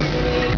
Yeah,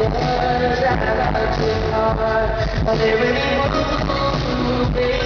words I of your heart. Are they really moving?